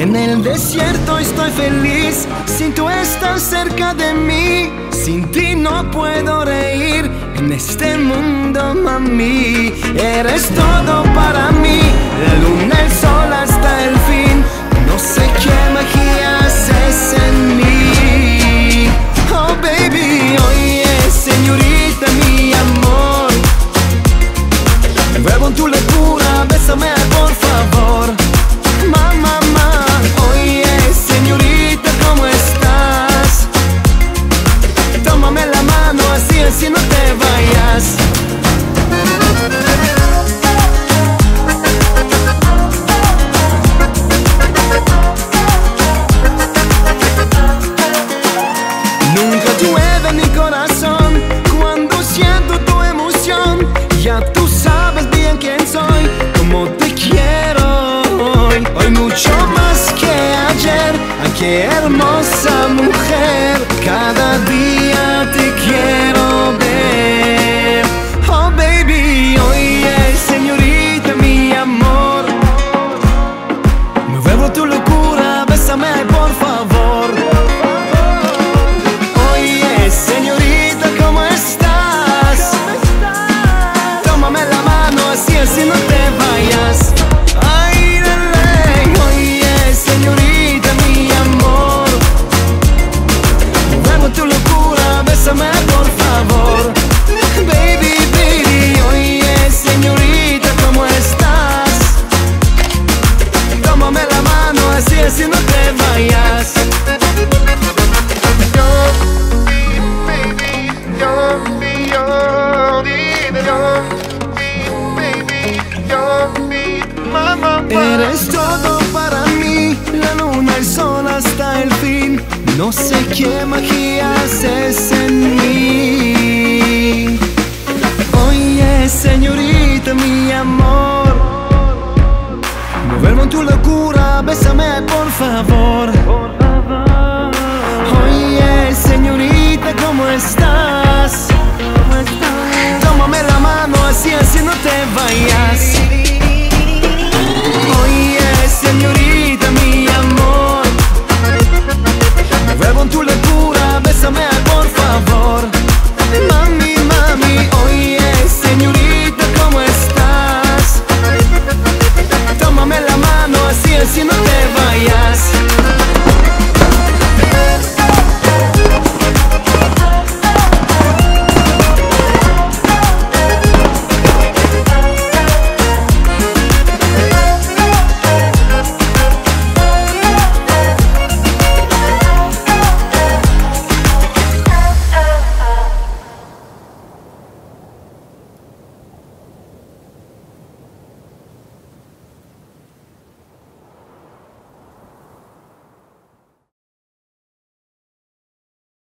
el desierto estoy feliz, sin tú estás cerca de mí, sin ti no puedo reír en este mundo, mami. Eres todo para mí, la luna, el sol hasta el fin. No sé qué magia haces en mí. Oh baby, oye, señorita, mi amor. Me en tu locura, bésame por que hermosa. Bésame por favor. Baby, baby, oye, señorita, ¿cómo estás? Tómame la mano, así, así no te vayas. Eres todo el hasta el fin. No sé qué magia haces en mí. Oye, señorita, mi amor. Moverme en tu locura, bésame por favor. Oye, señorita, ¿cómo estás? Tómame la mano, así, así no te vayas. Oye, señorita,